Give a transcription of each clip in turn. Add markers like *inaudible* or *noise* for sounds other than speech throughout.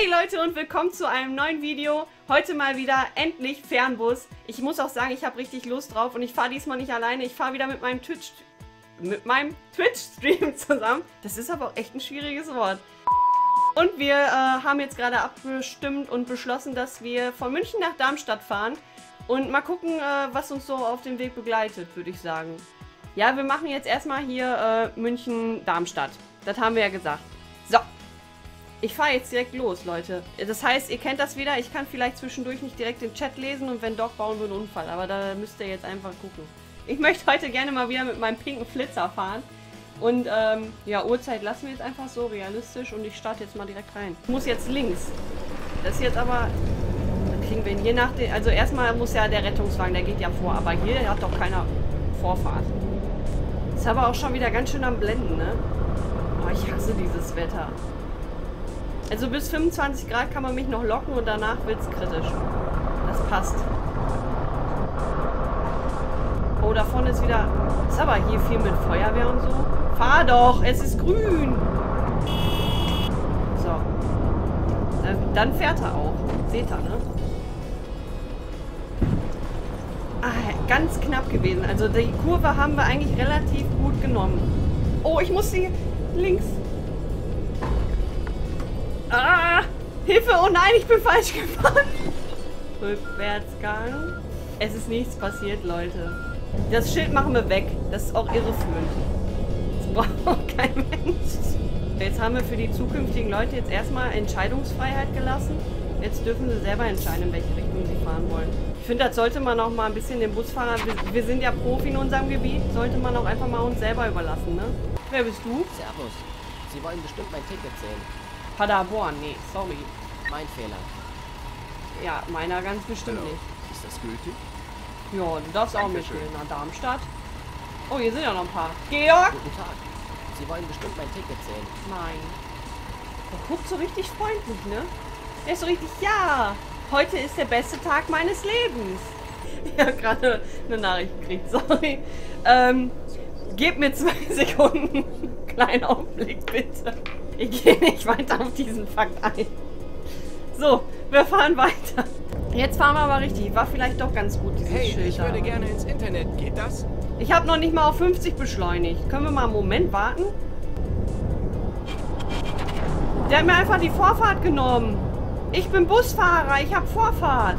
Hey Leute und willkommen zu einem neuen Video. Heute mal wieder endlich Fernbus. Ich muss auch sagen, ich habe richtig Lust drauf und ich fahre diesmal nicht alleine. Ich fahre wieder mit meinem Twitch mit meinem Twitch-Stream *laughs* zusammen. Das ist aber auch echt ein schwieriges Wort. Und wir äh, haben jetzt gerade abgestimmt und beschlossen, dass wir von München nach Darmstadt fahren. Und mal gucken, äh, was uns so auf dem Weg begleitet, würde ich sagen. Ja, wir machen jetzt erstmal hier äh, München-Darmstadt. Das haben wir ja gesagt. So, ich fahre jetzt direkt los, Leute. Das heißt, ihr kennt das wieder. Ich kann vielleicht zwischendurch nicht direkt den Chat lesen und wenn doch, bauen wir einen Unfall. Aber da müsst ihr jetzt einfach gucken. Ich möchte heute gerne mal wieder mit meinem pinken Flitzer fahren. Und ähm, ja, Uhrzeit lassen wir jetzt einfach so realistisch und ich starte jetzt mal direkt rein. Ich muss jetzt links. Das ist jetzt aber... Da kriegen wir ihn je nach den... Also erstmal muss ja der Rettungswagen, der geht ja vor. Aber hier hat doch keiner Vorfahrt. Ist aber auch schon wieder ganz schön am Blenden, ne? Oh, ich hasse dieses Wetter. Also bis 25 Grad kann man mich noch locken und danach wird es kritisch. Das passt. Oh, da vorne ist wieder... Ist aber hier viel mit Feuerwehr und so. Fahr doch, es ist grün. So. Dann fährt er auch. Seht ihr, ne? Ah, ganz knapp gewesen. Also die Kurve haben wir eigentlich relativ gut genommen. Oh, ich muss sie links Ah! Hilfe! Oh nein, ich bin falsch gefahren. Rückwärtsgang. Es ist nichts passiert, Leute. Das Schild machen wir weg. Das ist auch irreführend. Das braucht *laughs* kein Mensch. Jetzt haben wir für die zukünftigen Leute jetzt erstmal Entscheidungsfreiheit gelassen. Jetzt dürfen sie selber entscheiden, in welche Richtung sie fahren wollen. Ich finde, das sollte man auch mal ein bisschen den Busfahrer... Wir sind ja Profi in unserem Gebiet. Sollte man auch einfach mal uns selber überlassen, ne? Wer bist du? Servus. Sie wollen bestimmt mein Ticket sehen. Paderborn, nee, sorry. Mein Fehler. Ja, meiner ganz bestimmt Hallo. nicht. Ist das gültig? Ja, du darfst auch mitgehen nach Darmstadt. Oh, hier sind ja noch ein paar. Georg? Guten Tag. Sie wollen bestimmt mein Ticket sehen. Nein. Der guckt so richtig freundlich, ne? Er ist so richtig, ja, heute ist der beste Tag meines Lebens. *laughs* Ich habe gerade eine Nachricht gekriegt, sorry. Ähm, gib mir zwei *laughs* Sekunden. Kleinen Augenblick, bitte. Ich gehe nicht weiter auf diesen Fakt ein. So, wir fahren weiter. Jetzt fahren wir aber richtig. War vielleicht doch ganz gut, dieses Hey, Schild ich da. würde gerne ins Internet. Geht das? Ich habe noch nicht mal auf 50 beschleunigt. Können wir mal einen Moment warten? Der hat mir einfach die Vorfahrt genommen. Ich bin Busfahrer, ich habe Vorfahrt.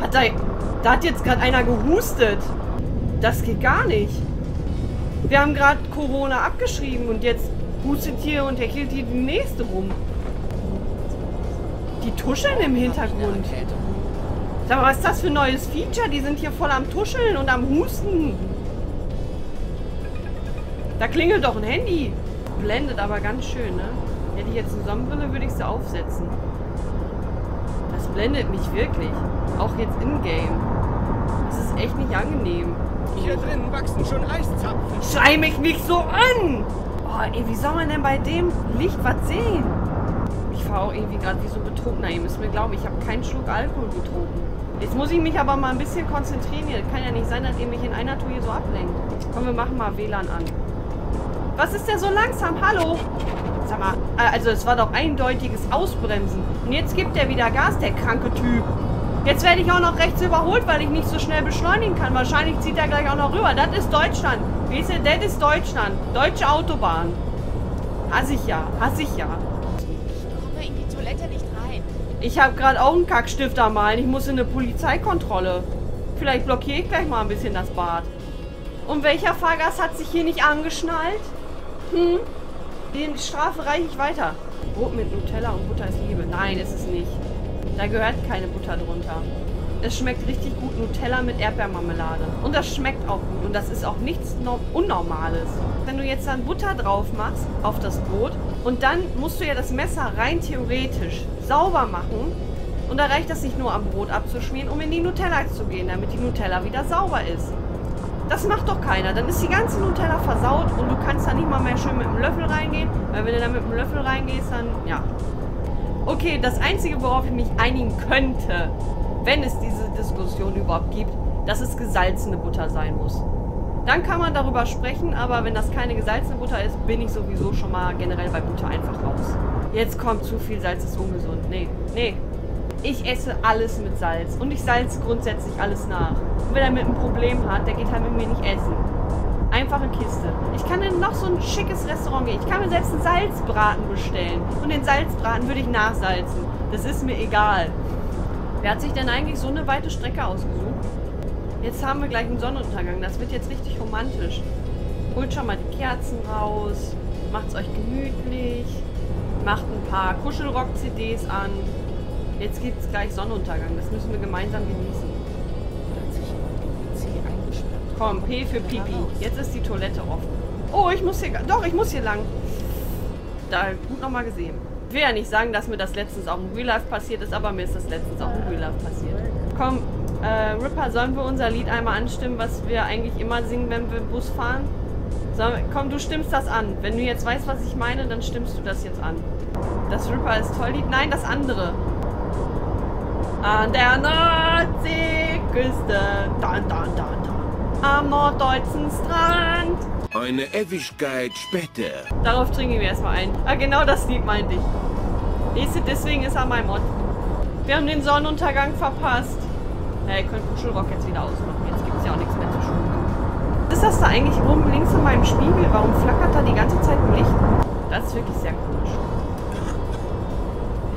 Hat da, da hat jetzt gerade einer gehustet. Das geht gar nicht. Wir haben gerade Corona abgeschrieben und jetzt hustet hier und hechelt hier die nächste rum. Die tuscheln im Hintergrund. Sag mal, was ist das für ein neues Feature? Die sind hier voll am Tuscheln und am Husten. Da klingelt doch ein Handy. Blendet aber ganz schön, ne? Hätte ich jetzt eine Sonnenbrille, würde ich sie aufsetzen. Das blendet mich wirklich. Auch jetzt in-game. Das ist echt nicht angenehm. Hier drinnen wachsen schon Eiszapfen. Schrei mich nicht so an! Oh, ey, wie soll man denn bei dem Licht was sehen? Ich fahre auch irgendwie gerade wie so Betrunkener. Ihr müsst mir glauben, ich habe keinen Schluck Alkohol getrunken. Jetzt muss ich mich aber mal ein bisschen konzentrieren hier. Kann ja nicht sein, dass ihr mich in einer Tour hier so ablenkt. Komm, wir machen mal WLAN an. Was ist der so langsam? Hallo? Sag mal, äh, also es war doch eindeutiges Ausbremsen. Und jetzt gibt er wieder Gas, der kranke Typ. Jetzt werde ich auch noch rechts überholt, weil ich nicht so schnell beschleunigen kann. Wahrscheinlich zieht er gleich auch noch rüber. Das ist Deutschland. Weißt du, das ist Deutschland. Deutsche Autobahn. Hasse ich ja. Hasse ich ja. Ich komme in die Toilette nicht rein. Ich habe gerade auch einen Kackstift am Malen. Ich muss in eine Polizeikontrolle. Vielleicht blockiere ich gleich mal ein bisschen das Bad. Und welcher Fahrgast hat sich hier nicht angeschnallt? Hm? Die Strafe reiche ich weiter. Brot mit Nutella und Butter ist Liebe. Nein, ist es nicht. Da gehört keine Butter drunter. Es schmeckt richtig gut Nutella mit Erdbeermarmelade. Und das schmeckt auch gut. Und das ist auch nichts no Unnormales. Wenn du jetzt dann Butter drauf machst auf das Brot und dann musst du ja das Messer rein theoretisch sauber machen. Und da reicht das nicht nur am Brot abzuschmieren, um in die Nutella zu gehen, damit die Nutella wieder sauber ist. Das macht doch keiner. Dann ist die ganze Nutella versaut und du kannst da nicht mal mehr schön mit dem Löffel reingehen. Weil wenn du da mit dem Löffel reingehst, dann ja. Okay, das Einzige, worauf ich mich einigen könnte, wenn es diese Diskussion überhaupt gibt, dass es gesalzene Butter sein muss. Dann kann man darüber sprechen, aber wenn das keine gesalzene Butter ist, bin ich sowieso schon mal generell bei Butter einfach raus. Jetzt kommt zu viel Salz, ist ungesund. Nee, nee. Ich esse alles mit Salz und ich salze grundsätzlich alles nach. Und wenn er mit einem Problem hat, der geht halt mit mir nicht essen. Einfache Kiste. Ich kann in noch so ein schickes Restaurant gehen. Ich kann mir selbst einen Salzbraten bestellen. Und den Salzbraten würde ich nachsalzen. Das ist mir egal. Wer hat sich denn eigentlich so eine weite Strecke ausgesucht? Jetzt haben wir gleich einen Sonnenuntergang. Das wird jetzt richtig romantisch. Holt schon mal die Kerzen raus. Macht's euch gemütlich. Macht ein paar Kuschelrock-CDs an. Jetzt gibt's gleich Sonnenuntergang. Das müssen wir gemeinsam genießen. Komm, P für Pipi. Jetzt ist die Toilette offen. Oh, ich muss hier... Doch, ich muss hier lang. Da, gut nochmal gesehen. Ich will ja nicht sagen, dass mir das letztens auch im Real Life passiert ist, aber mir ist das letztens auch im Real Life passiert. Komm, äh, Ripper, sollen wir unser Lied einmal anstimmen, was wir eigentlich immer singen, wenn wir Bus fahren? Wir, komm, du stimmst das an. Wenn du jetzt weißt, was ich meine, dann stimmst du das jetzt an. Das Ripper ist toll Lied. Nein, das andere. An der Nordseeküste. Dann, dann, dann. Am norddeutschen Strand. Eine Ewigkeit später. Darauf trinken wir erstmal ein. Ah, genau das Lied meinte ich. Du, deswegen ist er mein Mod. Wir haben den Sonnenuntergang verpasst. Ja, ihr könnt Kuschelrock jetzt wieder ausmachen. Jetzt gibt es ja auch nichts mehr zu schummeln. Was ist das da eigentlich oben links in meinem Spiegel? Warum flackert da die ganze Zeit ein Licht? Das ist wirklich sehr komisch.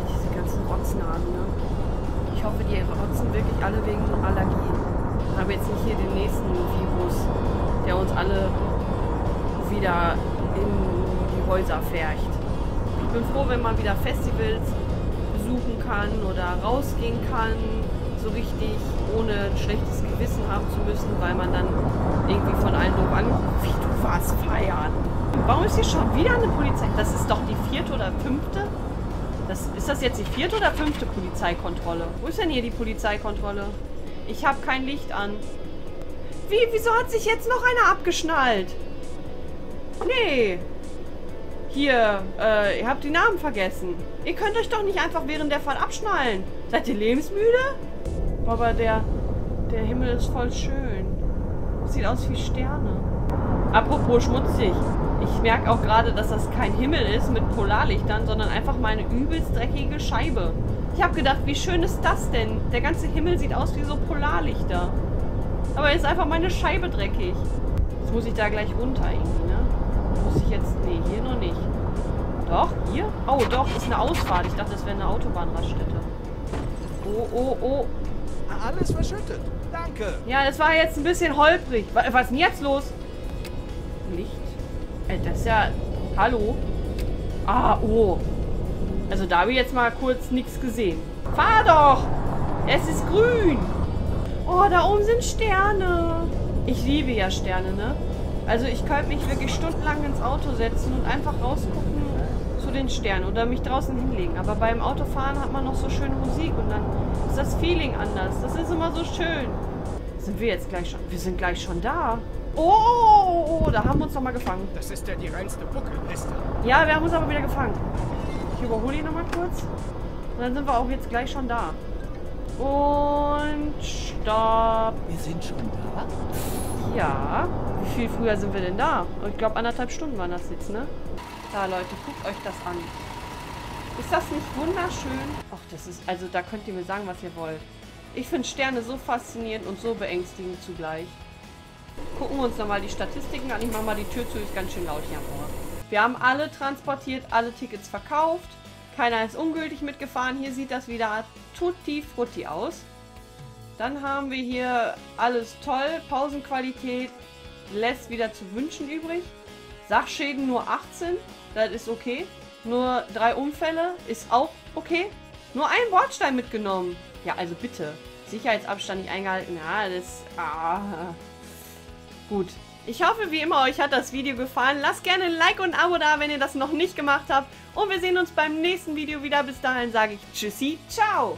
Diese ganzen Rotznasen, ne? Ich hoffe, die rotzen wirklich alle wegen Allergien. Ich habe jetzt nicht hier den nächsten Virus, der uns alle wieder in die Häuser färcht. Ich bin froh, wenn man wieder Festivals besuchen kann oder rausgehen kann, so richtig ohne ein schlechtes Gewissen haben zu müssen, weil man dann irgendwie von allen doof angeguckt wie du warst feiern. Warum ist hier schon wieder eine Polizei? Das ist doch die vierte oder fünfte? Das, ist das jetzt die vierte oder fünfte Polizeikontrolle? Wo ist denn hier die Polizeikontrolle? Ich habe kein Licht an. Wie? Wieso hat sich jetzt noch einer abgeschnallt? Nee. Hier, äh, ihr habt die Namen vergessen. Ihr könnt euch doch nicht einfach während der Fahrt abschnallen. Seid ihr lebensmüde? Aber der, der Himmel ist voll schön. Sieht aus wie Sterne. Apropos schmutzig. Ich merke auch gerade, dass das kein Himmel ist mit Polarlichtern, sondern einfach mal eine übelst dreckige Scheibe. Ich habe gedacht, wie schön ist das denn? Der ganze Himmel sieht aus wie so Polarlichter. Aber ist einfach meine Scheibe dreckig. Jetzt muss ich da gleich runter irgendwie, ne? Muss ich jetzt... Nee, hier noch nicht. Doch, hier? Oh, doch, ist eine Ausfahrt. Ich dachte, das wäre eine Autobahnraststätte. Oh, oh, oh. Alles verschüttet. Danke. Ja, das war jetzt ein bisschen holprig. Wa- Was ist denn jetzt los? Licht? Ey, das ist ja... Hallo? Ah, oh. Also da habe ich jetzt mal kurz nichts gesehen. Fahr doch! Es ist grün! Oh, da oben sind Sterne. Ich liebe ja Sterne, ne? Also ich könnte mich wirklich stundenlang ins Auto setzen und einfach rausgucken zu den Sternen oder mich draußen hinlegen. Aber beim Autofahren hat man noch so schöne Musik und dann ist das Feeling anders. Das ist immer so schön. Sind wir jetzt gleich schon? Wir sind gleich schon da. Oh, oh, oh, da haben wir uns noch mal gefangen. Das ist ja die reinste Buckelpiste. Ja, wir haben uns aber wieder gefangen. Ich überhole ihn noch mal kurz. Und dann sind wir auch jetzt gleich schon da. Und stopp. Wir sind schon da? Ja. Wie viel früher sind wir denn da? Ich glaube, anderthalb Stunden waren das jetzt, ne? Da, Leute, guckt euch das an. Ist das nicht wunderschön? Ach, das ist... Also, da könnt ihr mir sagen, was ihr wollt. Ich finde Sterne so faszinierend und so beängstigend zugleich. Gucken wir uns nochmal die Statistiken an. Ich mache mal die Tür zu, ist ganz schön laut hier am Ohr. Wir haben alle transportiert, alle Tickets verkauft. Keiner ist ungültig mitgefahren. Hier sieht das wieder tutti frutti aus. Dann haben wir hier alles toll. Pausenqualität lässt wieder zu wünschen übrig. Sachschäden nur 18. Das ist okay. Nur drei Unfälle ist auch okay. Nur ein Bordstein mitgenommen. Ja, also bitte. Sicherheitsabstand nicht eingehalten. Ja, das... Ah. Gut. Ich hoffe, wie immer, euch hat das Video gefallen. Lasst gerne ein Like und ein Abo da, wenn ihr das noch nicht gemacht habt. Und wir sehen uns beim nächsten Video wieder. Bis dahin sage ich Tschüssi, ciao.